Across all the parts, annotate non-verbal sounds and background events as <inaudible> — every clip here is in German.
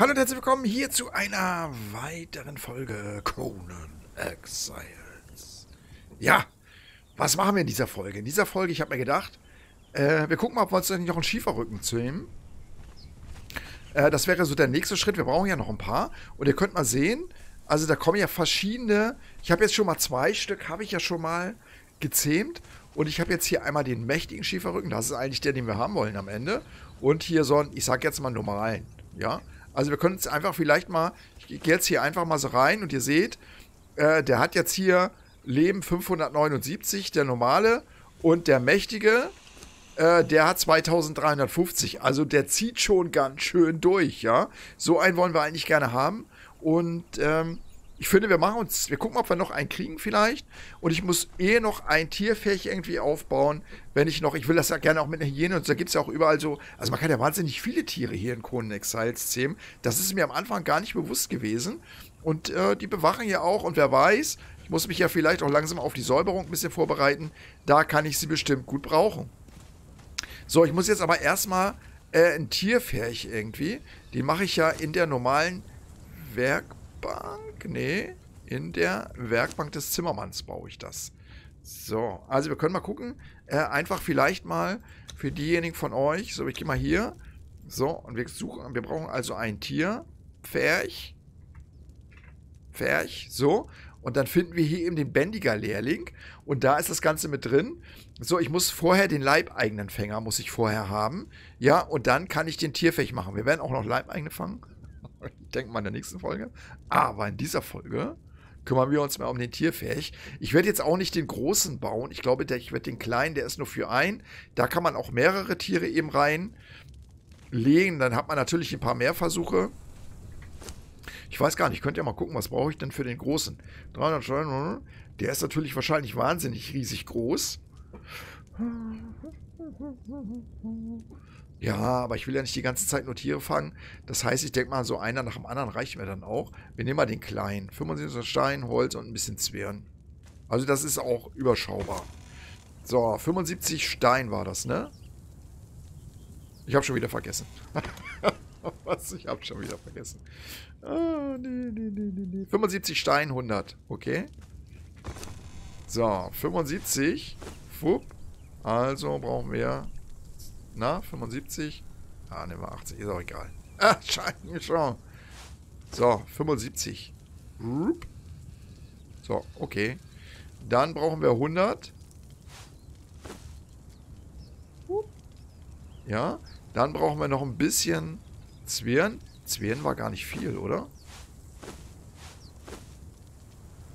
Hallo und herzlich willkommen hier zu einer weiteren Folge Conan Exiles. Ja, was machen wir in dieser Folge? In dieser Folge, ich habe mir gedacht, äh, wir gucken mal, ob wir uns nicht noch einen Schieferrücken zähmen. Äh, das wäre so der nächste Schritt. Wir brauchen ja noch ein paar. Und ihr könnt mal sehen, also da kommen ja verschiedene. Ich habe jetzt schon mal zwei Stück, habe ich ja schon mal gezähmt. Und ich habe jetzt hier einmal den mächtigen Schieferrücken. Das ist eigentlich der, den wir haben wollen am Ende. Und hier so einen, ich sag jetzt mal normalen. Ja, also wir können jetzt einfach vielleicht mal, ich gehe jetzt hier einfach mal so rein und ihr seht, äh, der hat jetzt hier Leben 579, der normale. Und der mächtige, äh, der hat 2350. Also der zieht schon ganz schön durch, ja. So einen wollen wir eigentlich gerne haben. Und ähm, ich finde, wir machen uns, wir gucken, ob wir noch einen kriegen vielleicht. Und ich muss eh noch ein Tierfähig irgendwie aufbauen, wenn ich noch, ich will das ja gerne auch mit einer Hyäne. Und da gibt es ja auch überall so, also man kann ja wahnsinnig viele Tiere hier in Conan Exiles zähmen. Das ist mir am Anfang gar nicht bewusst gewesen. Und äh, die bewachen ja auch. Und wer weiß, ich muss mich ja vielleicht auch langsam auf die Säuberung ein bisschen vorbereiten. Da kann ich sie bestimmt gut brauchen. So, ich muss jetzt aber erstmal äh, ein Tierfähig irgendwie. Den mache ich ja in der normalen Werk Werkbank? Nee, in der Werkbank des Zimmermanns baue ich das. So, also wir können mal gucken. Äh, einfach vielleicht mal für diejenigen von euch. So, ich gehe mal hier. So, und wir suchen, wir brauchen also ein Tier. Pferch. Pferch, so. Und dann finden wir hier eben den Bändiger-Lehrling. Und da ist das Ganze mit drin. So, ich muss vorher den leibeigenen Fänger, muss ich vorher haben. Ja, und dann kann ich den Tierfech machen. Wir werden auch noch Leibeigene fangen. Denke mal in der nächsten Folge. Aber in dieser Folge kümmern wir uns mal um den Tierfähig. Ich werde jetzt auch nicht den großen bauen. Ich glaube, ich werde den kleinen, der ist nur für ein. Da kann man auch mehrere Tiere eben reinlegen. Dann hat man natürlich ein paar mehr Versuche. Ich weiß gar nicht, könnt ihr mal gucken, was brauche ich denn für den großen? 300 Der ist natürlich wahrscheinlich wahnsinnig riesig groß. Ja, aber ich will ja nicht die ganze Zeit nur Tiere fangen. Das heißt, ich denke mal, so einer nach dem anderen reicht mir dann auch. Wir nehmen mal den kleinen. 75 Stein, Holz und ein bisschen Zwirn. Also das ist auch überschaubar. So, 75 Stein war das, ne? Ich habe schon wieder vergessen. <laughs> Was? Ich habe schon wieder vergessen. Ah, nee, nee, nee, nee. 75 Stein, 100. Okay. So, 75. Fupp. Also brauchen wir na, 75? Ah, nehmen wir 80. Ist auch egal. <laughs> Ah, scheiße, schon. So, 75. So, okay. Dann brauchen wir 100. Ja, dann brauchen wir noch ein bisschen Zwirn. Zwirn war gar nicht viel, oder?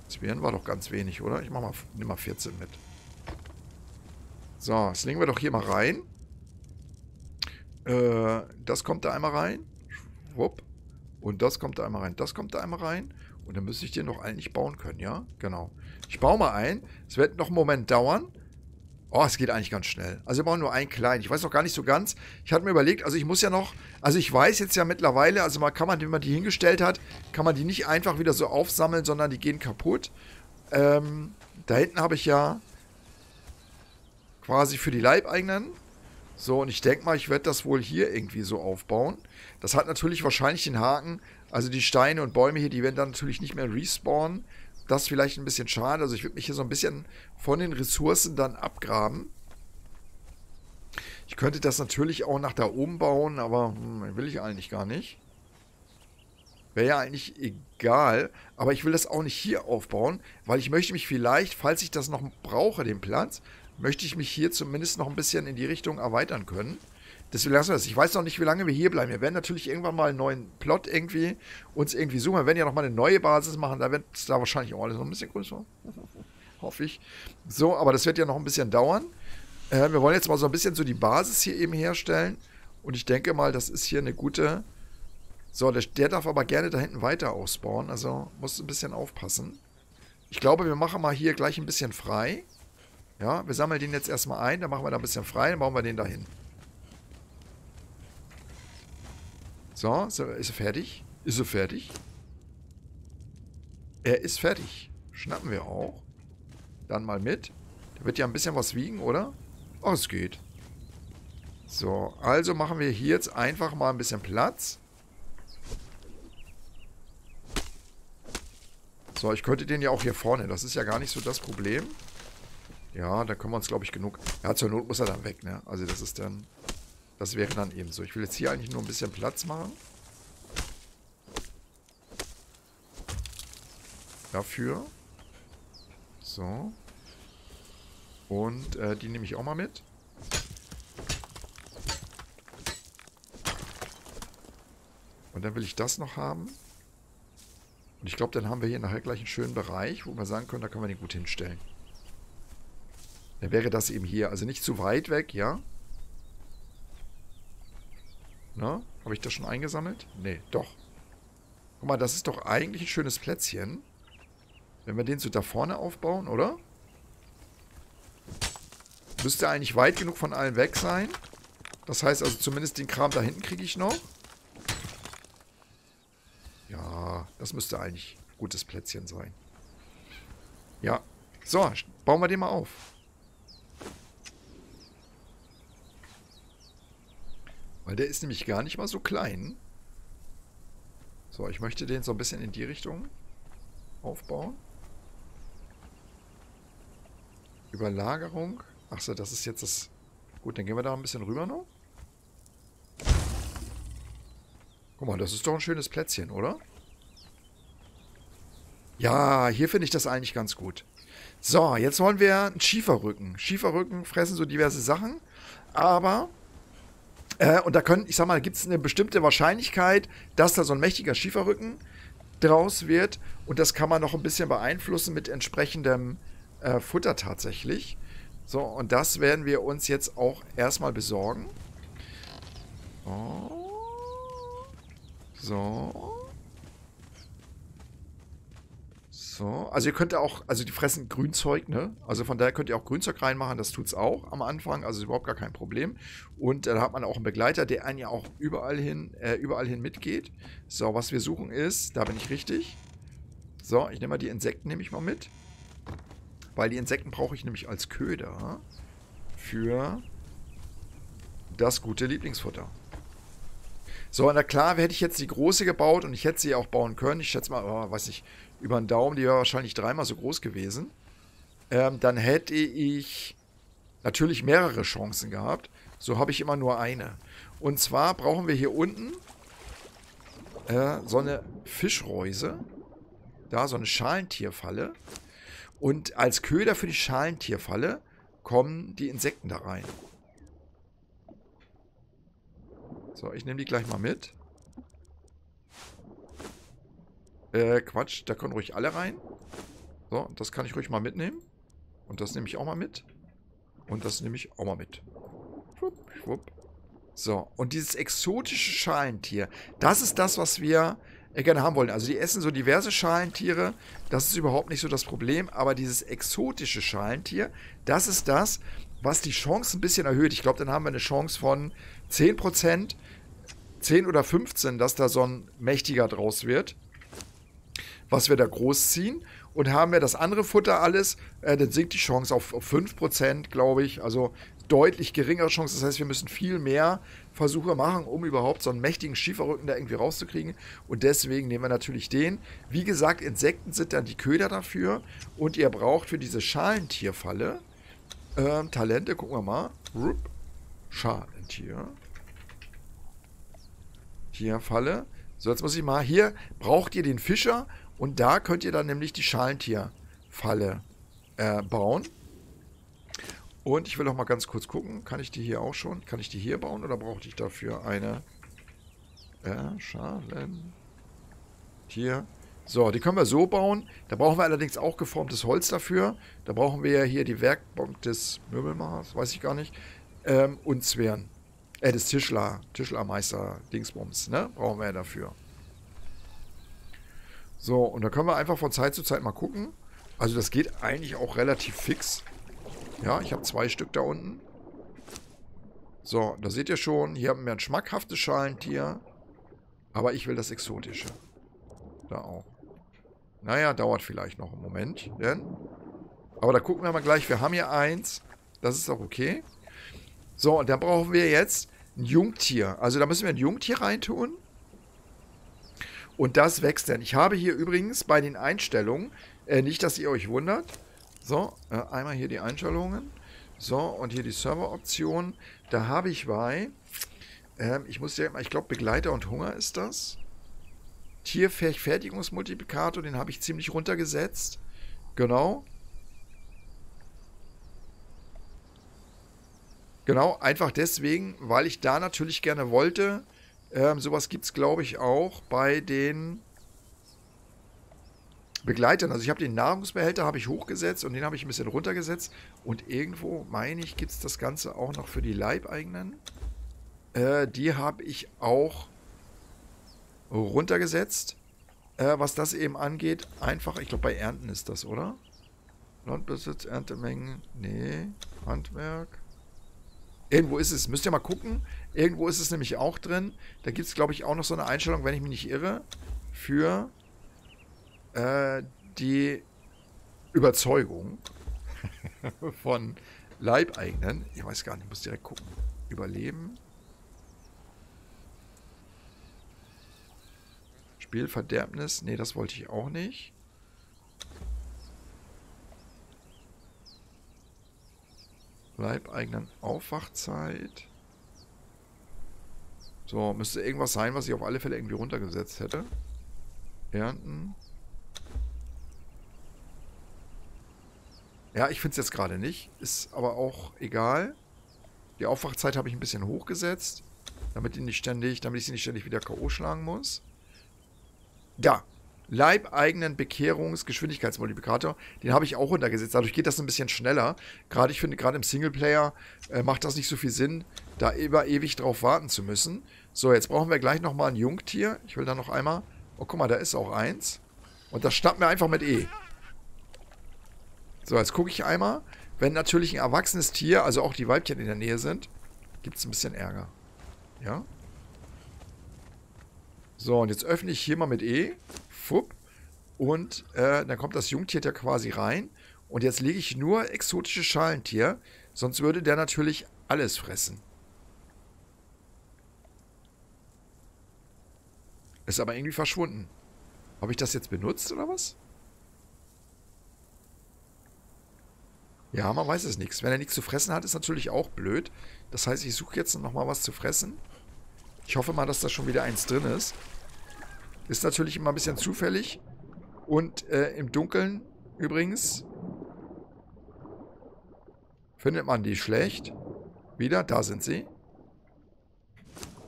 Zwirn war doch ganz wenig, oder? Ich mach mal, nimm mal 14 mit. So, das legen wir doch hier mal rein. Äh, das kommt da einmal rein. Schwupp. Und das kommt da einmal rein. Das kommt da einmal rein. Und dann müsste ich den doch eigentlich bauen können, ja? Genau. Ich baue mal ein. Es wird noch einen Moment dauern. Oh, es geht eigentlich ganz schnell. Also wir brauchen nur einen kleinen. Ich weiß noch gar nicht so ganz. Ich hatte mir überlegt, also ich muss ja noch, also ich weiß jetzt ja mittlerweile, also mal kann man, wenn man die hingestellt hat, kann man die nicht einfach wieder so aufsammeln, sondern die gehen kaputt. Ähm, da hinten habe ich ja quasi für die Leibeigenen so, und ich denke mal, ich werde das wohl hier irgendwie so aufbauen. Das hat natürlich wahrscheinlich den Haken, also die Steine und Bäume hier, die werden dann natürlich nicht mehr respawnen. Das ist vielleicht ein bisschen schade. Also ich würde mich hier so ein bisschen von den Ressourcen dann abgraben. Ich könnte das natürlich auch nach da oben bauen, aber hm, will ich eigentlich gar nicht. Wäre ja eigentlich egal, aber ich will das auch nicht hier aufbauen, weil ich möchte mich vielleicht, falls ich das noch brauche, den Platz, möchte ich mich hier zumindest noch ein bisschen in die Richtung erweitern können. Deswegen lassen wir das. Ich weiß noch nicht, wie lange wir hier bleiben. Wir werden natürlich irgendwann mal einen neuen Plot irgendwie uns irgendwie suchen. Wir werden ja noch mal eine neue Basis machen. Da wird es da wahrscheinlich auch alles noch ein bisschen größer. <laughs> Hoffe ich. So, aber das wird ja noch ein bisschen dauern. Äh, wir wollen jetzt mal so ein bisschen so die Basis hier eben herstellen. Und ich denke mal, das ist hier eine gute... So, der, der darf aber gerne da hinten weiter ausbauen. Also muss ein bisschen aufpassen. Ich glaube, wir machen mal hier gleich ein bisschen frei. Ja, wir sammeln den jetzt erstmal ein, dann machen wir da ein bisschen frei, dann bauen wir den da hin. So, ist er, ist er fertig? Ist er fertig? Er ist fertig. Schnappen wir auch. Dann mal mit. Der wird ja ein bisschen was wiegen, oder? Oh, es geht. So, also machen wir hier jetzt einfach mal ein bisschen Platz. So, ich könnte den ja auch hier vorne. Das ist ja gar nicht so das Problem. Ja, da können wir uns, glaube ich, genug... Ja, zur Not muss er dann weg, ne? Also das ist dann... Das wäre dann eben so. Ich will jetzt hier eigentlich nur ein bisschen Platz machen. Dafür. So. Und äh, die nehme ich auch mal mit. Und dann will ich das noch haben. Und ich glaube, dann haben wir hier nachher gleich einen schönen Bereich, wo wir sagen können, da können wir den gut hinstellen. Dann wäre das eben hier. Also nicht zu weit weg, ja? Na, habe ich das schon eingesammelt? Nee, doch. Guck mal, das ist doch eigentlich ein schönes Plätzchen. Wenn wir den so da vorne aufbauen, oder? Müsste eigentlich weit genug von allen weg sein. Das heißt also zumindest den Kram da hinten kriege ich noch. Ja, das müsste eigentlich ein gutes Plätzchen sein. Ja. So, bauen wir den mal auf. Weil der ist nämlich gar nicht mal so klein. So, ich möchte den so ein bisschen in die Richtung aufbauen. Überlagerung. Achso, das ist jetzt das... Gut, dann gehen wir da ein bisschen rüber noch. Guck mal, das ist doch ein schönes Plätzchen, oder? Ja, hier finde ich das eigentlich ganz gut. So, jetzt wollen wir einen Schieferrücken. Schieferrücken fressen so diverse Sachen. Aber äh, und da können, ich sag mal, gibt es eine bestimmte Wahrscheinlichkeit, dass da so ein mächtiger Schieferrücken draus wird. Und das kann man noch ein bisschen beeinflussen mit entsprechendem äh, Futter tatsächlich. So, und das werden wir uns jetzt auch erstmal besorgen. Oh. So. So, also ihr könnt auch, also die fressen Grünzeug, ne? Also von daher könnt ihr auch Grünzeug reinmachen, das tut es auch am Anfang, also ist überhaupt gar kein Problem. Und da hat man auch einen Begleiter, der einen ja auch überall hin, äh, überall hin mitgeht. So, was wir suchen ist, da bin ich richtig. So, ich nehme mal die Insekten, nehme ich mal mit. Weil die Insekten brauche ich nämlich als Köder für das gute Lieblingsfutter. So, na klar, hätte ich jetzt die große gebaut und ich hätte sie auch bauen können. Ich schätze mal, oh, weiß ich, über den Daumen, die wäre wahrscheinlich dreimal so groß gewesen. Ähm, dann hätte ich natürlich mehrere Chancen gehabt. So habe ich immer nur eine. Und zwar brauchen wir hier unten äh, so eine Fischreuse. Da, so eine Schalentierfalle. Und als Köder für die Schalentierfalle kommen die Insekten da rein. So, ich nehme die gleich mal mit. Äh, Quatsch, da können ruhig alle rein. So, das kann ich ruhig mal mitnehmen. Und das nehme ich auch mal mit. Und das nehme ich auch mal mit. Schwupp, schwupp. So, und dieses exotische Schalentier, das ist das, was wir äh, gerne haben wollen. Also die essen so diverse Schalentiere, das ist überhaupt nicht so das Problem, aber dieses exotische Schalentier, das ist das, was die Chance ein bisschen erhöht. Ich glaube, dann haben wir eine Chance von 10%, 10 oder 15, dass da so ein mächtiger draus wird, was wir da großziehen. Und haben wir das andere Futter alles, äh, dann sinkt die Chance auf, auf 5%, glaube ich. Also deutlich geringere Chance. Das heißt, wir müssen viel mehr Versuche machen, um überhaupt so einen mächtigen Schieferrücken da irgendwie rauszukriegen. Und deswegen nehmen wir natürlich den. Wie gesagt, Insekten sind dann die Köder dafür. Und ihr braucht für diese Schalentierfalle äh, Talente, gucken wir mal. Schalentier. Hier Falle. So, jetzt muss ich mal, hier braucht ihr den Fischer und da könnt ihr dann nämlich die Schalentierfalle äh, bauen. Und ich will auch mal ganz kurz gucken, kann ich die hier auch schon, kann ich die hier bauen oder brauchte ich dafür eine äh, Schalentier? So, die können wir so bauen. Da brauchen wir allerdings auch geformtes Holz dafür. Da brauchen wir ja hier die Werkbank des Möbelmachers, weiß ich gar nicht. Ähm, und Zwirn. Äh, des Tischler, Tischlermeister Dingsbums, ne? Brauchen wir ja dafür. So, und da können wir einfach von Zeit zu Zeit mal gucken. Also das geht eigentlich auch relativ fix. Ja, ich habe zwei Stück da unten. So, da seht ihr schon, hier haben wir ein schmackhaftes Schalentier. Aber ich will das Exotische. Da auch. Naja, dauert vielleicht noch einen Moment. Denn, aber da gucken wir mal gleich. Wir haben hier eins. Das ist auch okay. So, und dann brauchen wir jetzt ein Jungtier. Also da müssen wir ein Jungtier reintun. Und das wächst dann. Ich habe hier übrigens bei den Einstellungen, äh, nicht, dass ihr euch wundert. So, äh, einmal hier die Einstellungen. So, und hier die Serveroptionen. Da habe ich bei, äh, ich muss ja, ich glaube Begleiter und Hunger ist das. Tierfertigungsmultiplikator, den habe ich ziemlich runtergesetzt. Genau. Genau, einfach deswegen, weil ich da natürlich gerne wollte. Ähm, sowas gibt es, glaube ich, auch bei den Begleitern. Also ich habe den Nahrungsbehälter habe ich hochgesetzt und den habe ich ein bisschen runtergesetzt. Und irgendwo, meine ich, gibt es das Ganze auch noch für die Leibeigenen. Äh, die habe ich auch runtergesetzt. Äh, was das eben angeht, einfach, ich glaube bei Ernten ist das, oder? Landbesitz, Erntemengen, nee, Handwerk. Irgendwo ist es, müsst ihr mal gucken. Irgendwo ist es nämlich auch drin. Da gibt es, glaube ich, auch noch so eine Einstellung, wenn ich mich nicht irre, für äh, die Überzeugung <laughs> von Leibeigenen. Ich weiß gar nicht, ich muss direkt gucken. Überleben. Spielverderbnis. Nee, das wollte ich auch nicht. Leibeigenen Aufwachzeit. So, müsste irgendwas sein, was ich auf alle Fälle irgendwie runtergesetzt hätte. Ernten. Ja, ich finde es jetzt gerade nicht. Ist aber auch egal. Die Aufwachzeit habe ich ein bisschen hochgesetzt. Damit, die nicht ständig, damit ich sie nicht ständig wieder K.O. schlagen muss. Da. Leibeigenen Bekehrungsgeschwindigkeitsmultiplikator. Den habe ich auch runtergesetzt. Dadurch geht das ein bisschen schneller. Gerade, ich finde, gerade im Singleplayer äh, macht das nicht so viel Sinn, da immer ewig drauf warten zu müssen. So, jetzt brauchen wir gleich nochmal ein Jungtier. Ich will da noch einmal... Oh, guck mal, da ist auch eins. Und das starten wir einfach mit E. So, jetzt gucke ich einmal. Wenn natürlich ein erwachsenes Tier, also auch die Weibchen in der Nähe sind, gibt es ein bisschen Ärger. Ja? So, und jetzt öffne ich hier mal mit E. Fupp. Und äh, dann kommt das Jungtier da quasi rein. Und jetzt lege ich nur exotische Schalentier. Sonst würde der natürlich alles fressen. Ist aber irgendwie verschwunden. Habe ich das jetzt benutzt oder was? Ja, man weiß es nichts. Wenn er nichts zu fressen hat, ist natürlich auch blöd. Das heißt, ich suche jetzt nochmal was zu fressen. Ich hoffe mal, dass da schon wieder eins drin ist. Ist natürlich immer ein bisschen zufällig. Und äh, im Dunkeln übrigens findet man die schlecht. Wieder, da sind sie.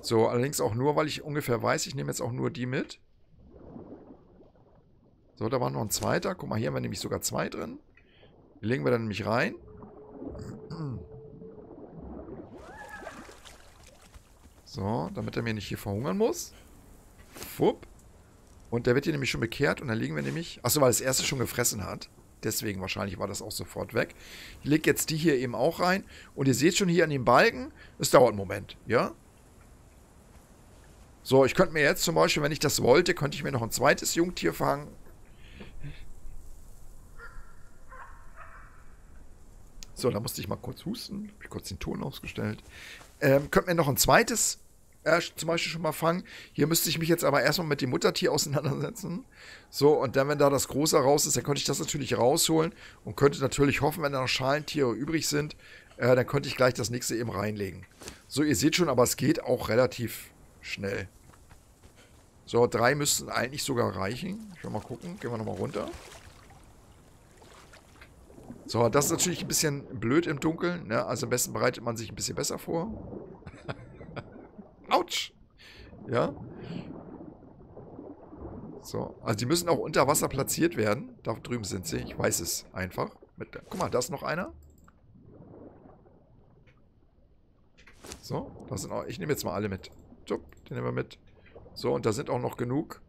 So, allerdings auch nur, weil ich ungefähr weiß, ich nehme jetzt auch nur die mit. So, da war noch ein zweiter. Guck mal, hier haben wir nämlich sogar zwei drin. Die legen wir dann nämlich rein. So, damit er mir nicht hier verhungern muss. Fupp. Und der wird hier nämlich schon bekehrt und dann legen wir nämlich... Achso, weil das erste schon gefressen hat. Deswegen wahrscheinlich war das auch sofort weg. Ich lege jetzt die hier eben auch rein. Und ihr seht schon hier an den Balken, es dauert einen Moment, ja? So, ich könnte mir jetzt zum Beispiel, wenn ich das wollte, könnte ich mir noch ein zweites Jungtier fangen. So, da musste ich mal kurz husten. Habe ich kurz den Ton ausgestellt. Ähm, könnte mir noch ein zweites äh, zum Beispiel schon mal fangen. Hier müsste ich mich jetzt aber erstmal mit dem Muttertier <laughs> auseinandersetzen. So, und dann, wenn da das Große raus ist, dann könnte ich das natürlich rausholen und könnte natürlich hoffen, wenn da noch Schalentiere übrig sind, äh, dann könnte ich gleich das nächste eben reinlegen. So, ihr seht schon, aber es geht auch relativ schnell. So, drei müssten eigentlich sogar reichen. Ich will mal gucken. Gehen wir nochmal runter. So, das ist natürlich ein bisschen blöd im Dunkeln. Ne? Also am besten bereitet man sich ein bisschen besser vor. <laughs> Autsch. Ja. So, also die müssen auch unter Wasser platziert werden. Da drüben sind sie. Ich weiß es einfach. Mit, guck mal, da ist noch einer. So, da sind auch, ich nehme jetzt mal alle mit. So, den nehmen wir mit. So, und da sind auch noch genug.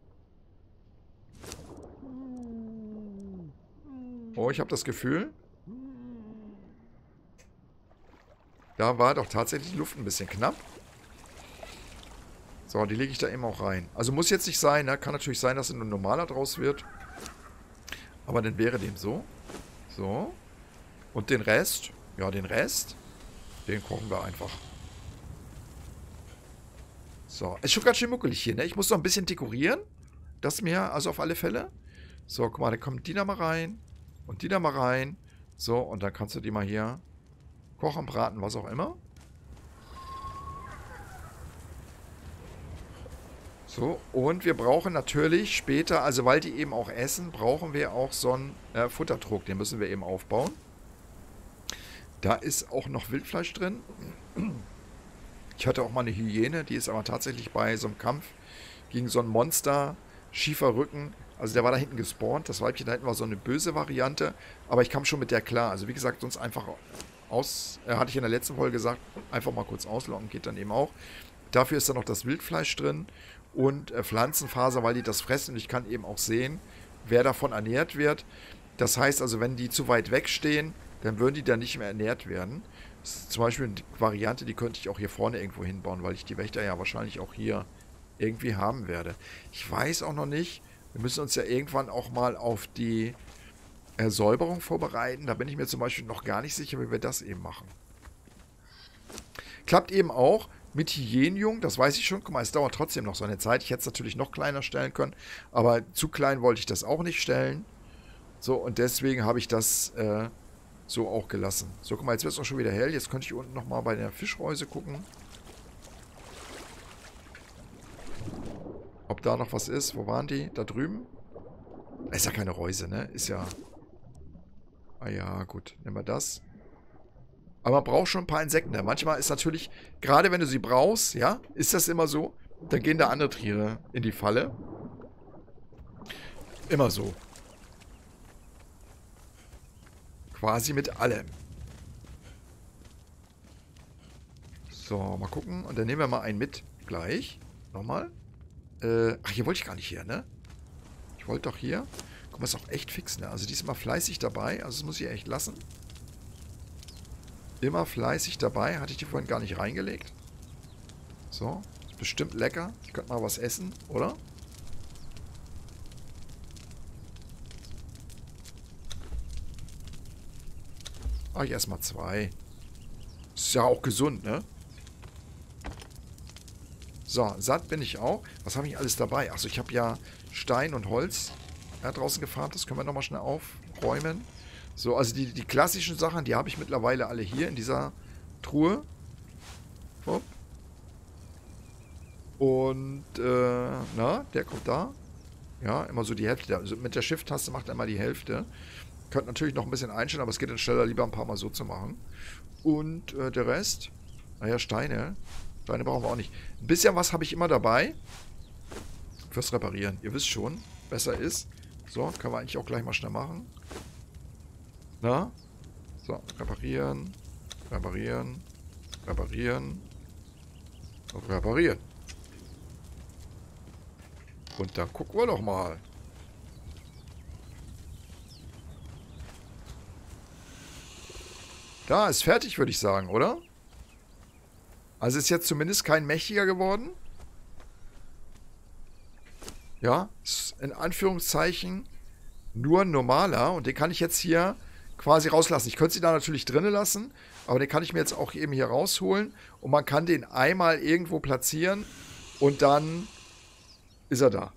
Oh, ich habe das Gefühl. Da war doch tatsächlich die Luft ein bisschen knapp. So, die lege ich da eben auch rein. Also muss jetzt nicht sein, ne? Kann natürlich sein, dass ein normaler draus wird. Aber dann wäre dem so. So. Und den Rest, ja, den Rest, den kochen wir einfach. So, ist schon ganz schön muckelig hier, ne? Ich muss noch ein bisschen dekorieren. Das mehr, also auf alle Fälle. So, guck mal, da kommt die da mal rein. Und die da mal rein. So, und dann kannst du die mal hier kochen, braten, was auch immer. So, und wir brauchen natürlich später, also weil die eben auch essen, brauchen wir auch so einen äh, Futtertrog. Den müssen wir eben aufbauen. Da ist auch noch Wildfleisch drin. Ich hatte auch mal eine Hyäne, die ist aber tatsächlich bei so einem Kampf gegen so ein Monster, Schieferrücken. Also der war da hinten gespawnt. Das Weibchen da hinten war so eine böse Variante. Aber ich kam schon mit der klar. Also wie gesagt, sonst einfach aus, äh, hatte ich in der letzten Folge gesagt, einfach mal kurz auslocken, geht dann eben auch. Dafür ist da noch das Wildfleisch drin und äh, Pflanzenfaser, weil die das fressen. Und ich kann eben auch sehen, wer davon ernährt wird. Das heißt also, wenn die zu weit wegstehen, dann würden die dann nicht mehr ernährt werden. Zum Beispiel eine Variante, die könnte ich auch hier vorne irgendwo hinbauen, weil ich die Wächter ja wahrscheinlich auch hier irgendwie haben werde. Ich weiß auch noch nicht, wir müssen uns ja irgendwann auch mal auf die äh, Säuberung vorbereiten. Da bin ich mir zum Beispiel noch gar nicht sicher, wie wir das eben machen. Klappt eben auch mit Hyänenjungen, das weiß ich schon. Guck mal, es dauert trotzdem noch so eine Zeit. Ich hätte es natürlich noch kleiner stellen können, aber zu klein wollte ich das auch nicht stellen. So, und deswegen habe ich das äh, so auch gelassen. So, guck mal, jetzt wird es auch schon wieder hell. Jetzt könnte ich unten nochmal bei der Fischreuse gucken. Ob da noch was ist. Wo waren die? Da drüben? Ist ja keine Reuse, ne? Ist ja... Ah ja, gut. Nehmen wir das. Aber man braucht schon ein paar Insekten. Ne? Manchmal ist natürlich, gerade wenn du sie brauchst, ja, ist das immer so, dann gehen da andere Tiere in die Falle. Immer so. Quasi mit allem. So, mal gucken. Und dann nehmen wir mal einen mit. Gleich. Nochmal. Äh, ach, hier wollte ich gar nicht her, ne? Ich wollte doch hier. Guck mal, ist auch echt fix, ne? Also diesmal fleißig dabei. Also das muss ich echt lassen. Immer fleißig dabei. Hatte ich die vorhin gar nicht reingelegt. So. Ist bestimmt lecker. Ich könnte mal was essen, oder? Ah, ich esse mal zwei. Ist ja auch gesund, ne? So, satt bin ich auch. Was habe ich alles dabei? Achso, ich habe ja Stein und Holz ja, draußen gefahren. Das können wir nochmal schnell aufräumen. So, also die, die klassischen Sachen, die habe ich mittlerweile alle hier in dieser Truhe. Hopp. Und, äh, na, der kommt da. Ja, immer so die Hälfte. Also mit der Shift-Taste macht er immer die Hälfte. Könnt natürlich noch ein bisschen einstellen, aber es geht dann schneller, lieber ein paar Mal so zu machen. Und äh, der Rest, naja, Steine. Steine brauchen wir auch nicht. Ein bisschen was habe ich immer dabei. Fürs Reparieren. Ihr wisst schon, besser ist. So, können wir eigentlich auch gleich mal schnell machen. Na? So, reparieren, reparieren, reparieren, reparieren. Und dann gucken wir doch mal. Da, ist fertig, würde ich sagen, oder? Also ist jetzt zumindest kein mächtiger geworden. Ja, in Anführungszeichen nur normaler. Und den kann ich jetzt hier quasi rauslassen. Ich könnte sie da natürlich drinnen lassen, aber den kann ich mir jetzt auch eben hier rausholen und man kann den einmal irgendwo platzieren und dann ist er da.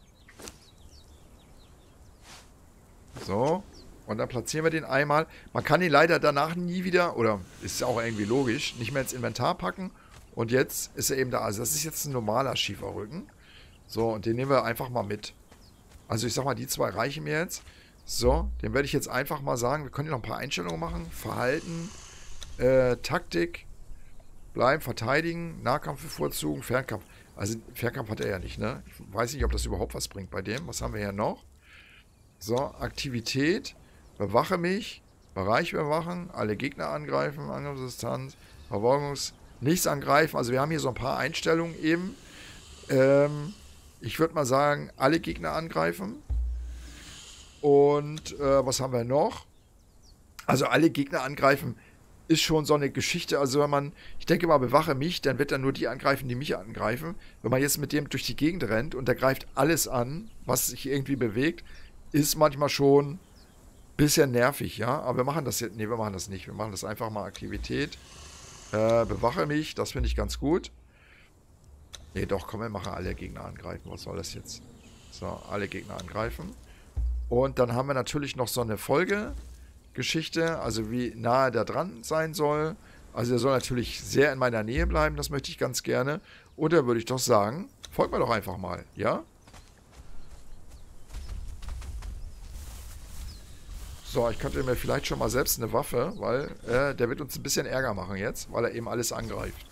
So, und dann platzieren wir den einmal. Man kann ihn leider danach nie wieder, oder ist auch irgendwie logisch, nicht mehr ins Inventar packen. Und jetzt ist er eben da. Also das ist jetzt ein normaler Schieferrücken. So, und den nehmen wir einfach mal mit. Also ich sag mal, die zwei reichen mir jetzt. So, den werde ich jetzt einfach mal sagen. Wir können hier noch ein paar Einstellungen machen. Verhalten, äh, Taktik, bleiben, verteidigen, Nahkampf bevorzugen, Fernkampf. Also Fernkampf hat er ja nicht, ne? Ich weiß nicht, ob das überhaupt was bringt bei dem. Was haben wir hier noch? So, Aktivität, bewache mich, Bereich überwachen, alle Gegner angreifen, Angriffsdistanz, Verborgungs, nichts angreifen. Also wir haben hier so ein paar Einstellungen eben. Ähm, ich würde mal sagen, alle Gegner angreifen. Und äh, was haben wir noch? Also alle Gegner angreifen ist schon so eine Geschichte. Also wenn man, ich denke mal, bewache mich, dann wird er nur die angreifen, die mich angreifen. Wenn man jetzt mit dem durch die Gegend rennt und der greift alles an, was sich irgendwie bewegt, ist manchmal schon bisschen nervig, ja. Aber wir machen das jetzt, nee, wir machen das nicht. Wir machen das einfach mal Aktivität. Äh, bewache mich, das finde ich ganz gut. Nee, doch, komm, wir machen alle Gegner angreifen. Was soll das jetzt? So, alle Gegner angreifen. Und dann haben wir natürlich noch so eine Folgegeschichte, also wie nahe der dran sein soll. Also er soll natürlich sehr in meiner Nähe bleiben, das möchte ich ganz gerne. Und dann würde ich doch sagen, folgt mir doch einfach mal, ja? So, ich könnte mir vielleicht schon mal selbst eine Waffe, weil äh, der wird uns ein bisschen Ärger machen jetzt, weil er eben alles angreift.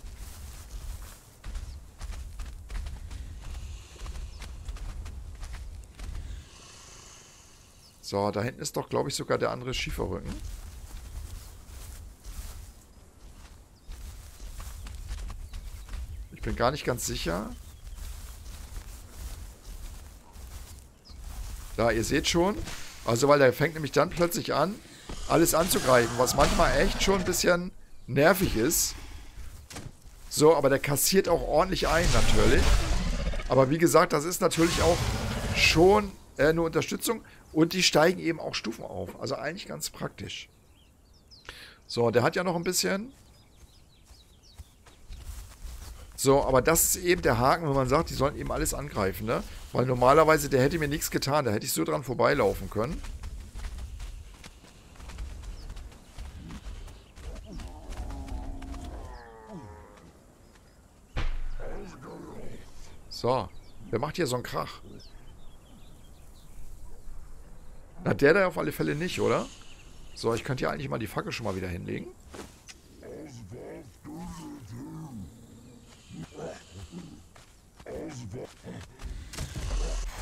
So, da hinten ist doch, glaube ich, sogar der andere Schieferrücken. Ich bin gar nicht ganz sicher. Da, ihr seht schon. Also, weil der fängt nämlich dann plötzlich an, alles anzugreifen, was manchmal echt schon ein bisschen nervig ist. So, aber der kassiert auch ordentlich ein, natürlich. Aber wie gesagt, das ist natürlich auch schon äh, eine Unterstützung. Und die steigen eben auch Stufen auf. Also eigentlich ganz praktisch. So, der hat ja noch ein bisschen. So, aber das ist eben der Haken, wenn man sagt, die sollen eben alles angreifen, ne? Weil normalerweise, der hätte mir nichts getan. Da hätte ich so dran vorbeilaufen können. So, wer macht hier so einen Krach? Na, der da auf alle Fälle nicht, oder? So, ich könnte ja eigentlich mal die Fackel schon mal wieder hinlegen.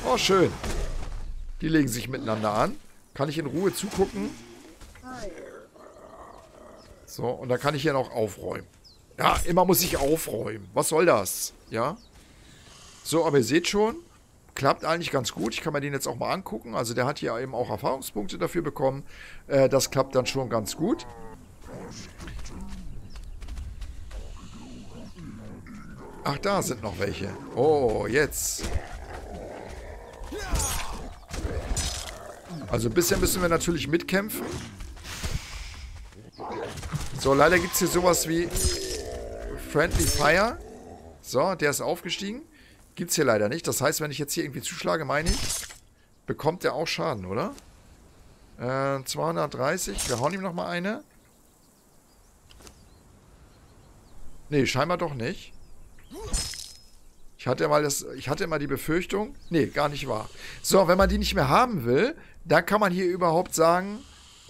Oh, schön. Die legen sich miteinander an. Kann ich in Ruhe zugucken. So, und dann kann ich hier noch aufräumen. Ja, immer muss ich aufräumen. Was soll das? Ja. So, aber ihr seht schon, klappt eigentlich ganz gut. Ich kann mir den jetzt auch mal angucken. Also der hat hier eben auch Erfahrungspunkte dafür bekommen. Äh, das klappt dann schon ganz gut. Ach, da sind noch welche. Oh, jetzt. Also bisschen müssen wir natürlich mitkämpfen. So, leider gibt es hier sowas wie Friendly Fire. So, der ist aufgestiegen. Gibt es hier leider nicht. Das heißt, wenn ich jetzt hier irgendwie zuschlage, meine ich, bekommt der auch Schaden, oder? Äh, 230. Wir hauen ihm nochmal eine. Nee, scheinbar doch nicht. Ich hatte mal das, ich hatte mal die Befürchtung, nee, gar nicht wahr. So, wenn man die nicht mehr haben will, dann kann man hier überhaupt sagen,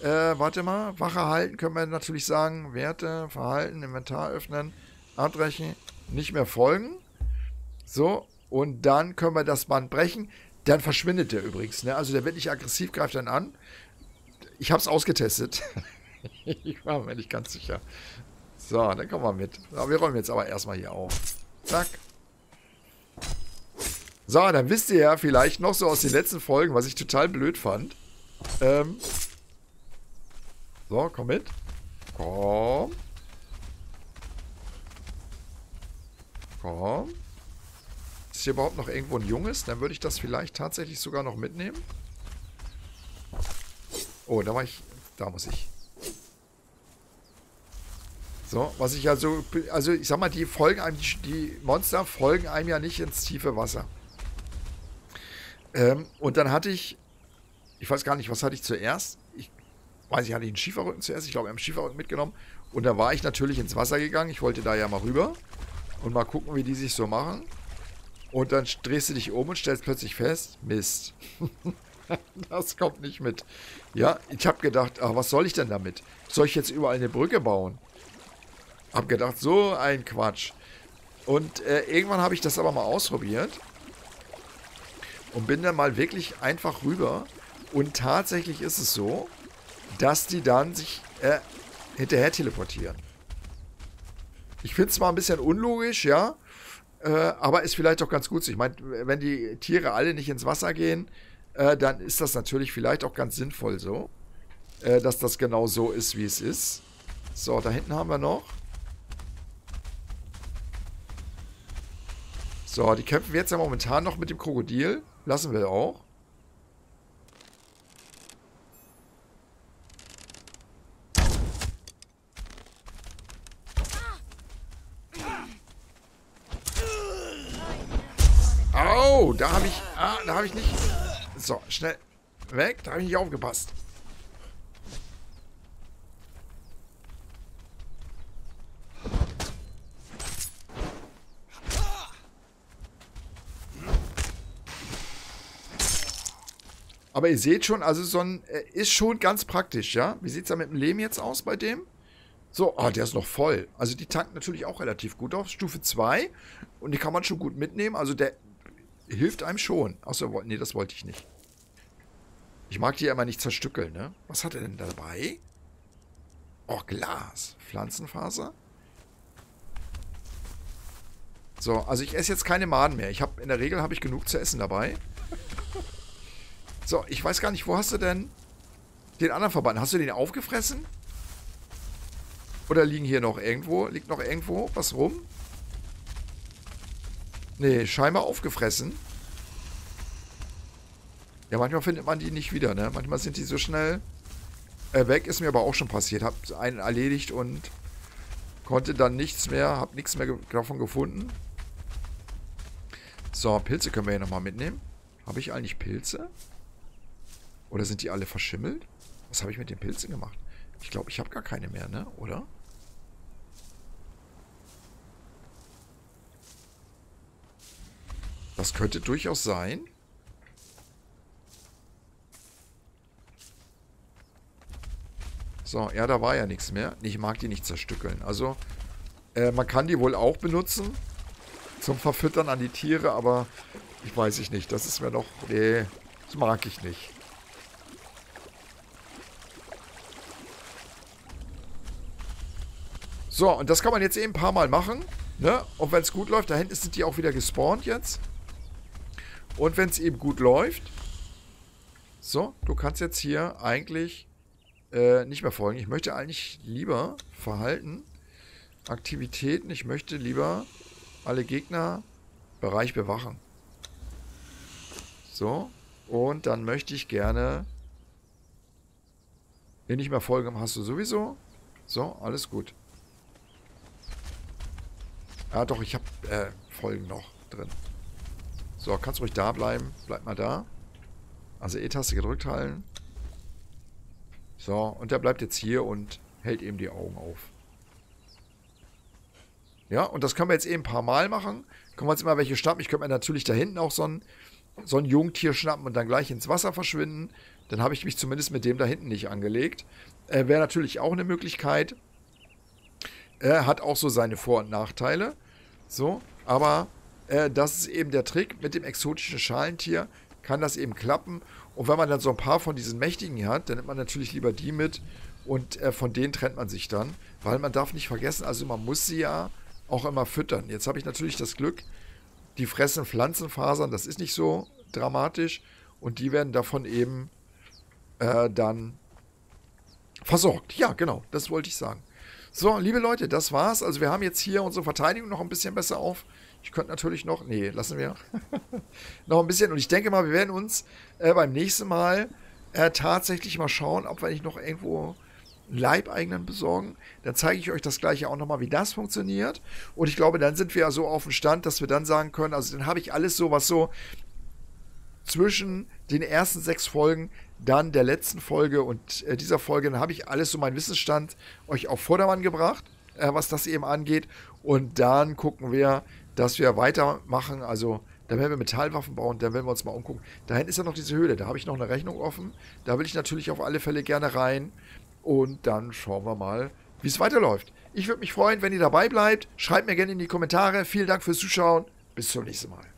äh, warte mal, Wache halten können wir natürlich sagen, Werte, Verhalten, Inventar öffnen, abbrechen, nicht mehr folgen. So, und dann können wir das Band brechen. Dann verschwindet der übrigens. Ne? Also der wird nicht aggressiv, greift dann an. Ich habe es ausgetestet. <laughs> ich war mir nicht ganz sicher. So, dann kommen wir mit. So, wir räumen jetzt aber erstmal hier auf. Zack. So, dann wisst ihr ja vielleicht noch so aus den letzten Folgen, was ich total blöd fand. Ähm. So, komm mit. Komm. Komm. Ist hier überhaupt noch irgendwo ein Junges? Dann würde ich das vielleicht tatsächlich sogar noch mitnehmen. Oh, da war ich... Da muss ich. So, was ich also... Also, ich sag mal, die folgen einem... Die Monster folgen einem ja nicht ins tiefe Wasser. Ähm, und dann hatte ich... Ich weiß gar nicht, was hatte ich zuerst? Ich weiß nicht, hatte ich einen Schieferrücken zuerst? Ich glaube, wir haben einen Schieferrücken mitgenommen. Und da war ich natürlich ins Wasser gegangen. Ich wollte da ja mal rüber. Und mal gucken, wie die sich so machen. Und dann drehst du dich um und stellst plötzlich fest, Mist. <laughs> das kommt nicht mit. Ja, ich habe gedacht, ach, was soll ich denn damit? Soll ich jetzt überall eine Brücke bauen? Hab gedacht, so ein Quatsch. Und äh, irgendwann habe ich das aber mal ausprobiert. Und bin dann mal wirklich einfach rüber. Und tatsächlich ist es so, dass die dann sich äh, hinterher teleportieren. Ich finde es zwar ein bisschen unlogisch, ja. Äh, aber ist vielleicht auch ganz gut. Ich meine, wenn die Tiere alle nicht ins Wasser gehen, äh, dann ist das natürlich vielleicht auch ganz sinnvoll so, äh, dass das genau so ist, wie es ist. So, da hinten haben wir noch. So, die kämpfen jetzt ja momentan noch mit dem Krokodil. Lassen wir auch. Au, da habe ich... Ah, da habe ich nicht... So, schnell weg. Da habe ich nicht aufgepasst. Aber ihr seht schon, also so ein... äh, Ist schon ganz praktisch, ja? Wie sieht es da mit dem Leben jetzt aus bei dem? So, ah, der ist noch voll. Also die tankt natürlich auch relativ gut auf. Stufe 2. Und die kann man schon gut mitnehmen. Also der hilft einem schon. Außer, nee, das wollte ich nicht. Ich mag die ja immer nicht zerstückeln, ne? Was hat er denn dabei? Oh, Glas. Pflanzenfaser. So, also ich esse jetzt keine Maden mehr. Ich habe in der Regel habe ich genug zu essen dabei. So, ich weiß gar nicht, wo hast du denn den anderen Verband? Hast du den aufgefressen? Oder liegen hier noch irgendwo? Liegt noch irgendwo was rum? Nee, scheinbar aufgefressen. Ja, manchmal findet man die nicht wieder, ne? Manchmal sind die so schnell äh, weg. Ist mir aber auch schon passiert. Hab einen erledigt und konnte dann nichts mehr, hab nichts mehr davon gefunden. So, Pilze können wir hier nochmal mitnehmen. Habe ich eigentlich Pilze? Oder sind die alle verschimmelt? Was habe ich mit den Pilzen gemacht? Ich glaube, ich habe gar keine mehr, ne? Oder? Das könnte durchaus sein. So, ja, da war ja nichts mehr. Ich mag die nicht zerstückeln. Also, äh, man kann die wohl auch benutzen. Zum Verfüttern an die Tiere, aber ich weiß ich nicht. Das ist mir noch... Nee, das mag ich nicht. So, und das kann man jetzt eben ein paar Mal machen. Ne? Und wenn es gut läuft, da hinten sind die auch wieder gespawnt jetzt. Und wenn es eben gut läuft, so, du kannst jetzt hier eigentlich äh, nicht mehr folgen. Ich möchte eigentlich lieber Verhalten, Aktivitäten, ich möchte lieber alle Gegner Bereich bewachen. So, und dann möchte ich gerne hier nicht mehr folgen, hast du sowieso. So, alles gut. Ja, doch, ich habe äh, Folgen noch drin. So, kannst ruhig da bleiben. Bleib mal da. Also E-Taste gedrückt halten. So, und der bleibt jetzt hier und hält eben die Augen auf. Ja, und das können wir jetzt eben ein paar Mal machen. Können wir uns immer welche schnappen. Ich könnte mir natürlich da hinten auch so ein, so ein Jungtier schnappen und dann gleich ins Wasser verschwinden. Dann habe ich mich zumindest mit dem da hinten nicht angelegt. Äh, Wäre natürlich auch eine Möglichkeit. Er hat auch so seine Vor- und Nachteile. So, aber äh, das ist eben der Trick. Mit dem exotischen Schalentier kann das eben klappen. Und wenn man dann so ein paar von diesen mächtigen hat, dann nimmt man natürlich lieber die mit und äh, von denen trennt man sich dann. Weil man darf nicht vergessen, also man muss sie ja auch immer füttern. Jetzt habe ich natürlich das Glück, die fressen Pflanzenfasern, das ist nicht so dramatisch. Und die werden davon eben äh, dann versorgt. Ja, genau, das wollte ich sagen. So, liebe Leute, das war's. Also wir haben jetzt hier unsere Verteidigung noch ein bisschen besser auf. Ich könnte natürlich noch, nee, lassen wir <laughs> noch ein bisschen. Und ich denke mal, wir werden uns äh, beim nächsten Mal äh, tatsächlich mal schauen, ob wir nicht noch irgendwo Leibeigenen besorgen. Dann zeige ich euch das gleiche auch nochmal, wie das funktioniert. Und ich glaube, dann sind wir ja so auf dem Stand, dass wir dann sagen können, also dann habe ich alles so, was so zwischen den ersten sechs Folgen, dann der letzten Folge und äh, dieser Folge, dann habe ich alles so meinen Wissensstand euch auf Vordermann gebracht, äh, was das eben angeht. Und dann gucken wir, dass wir weitermachen. Also, da werden wir Metallwaffen bauen, dann werden wir uns mal umgucken. Da hinten ist ja noch diese Höhle, da habe ich noch eine Rechnung offen. Da will ich natürlich auf alle Fälle gerne rein. Und dann schauen wir mal, wie es weiterläuft. Ich würde mich freuen, wenn ihr dabei bleibt. Schreibt mir gerne in die Kommentare. Vielen Dank fürs Zuschauen. Bis zum nächsten Mal.